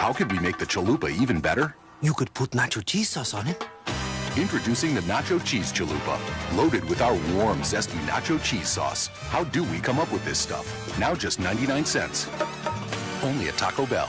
How could we make the chalupa even better? You could put nacho cheese sauce on it. Introducing the Nacho Cheese Chalupa, loaded with our warm, zesty nacho cheese sauce. How do we come up with this stuff? Now just 99 cents. Only at Taco Bell.